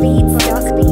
beats, duck beats.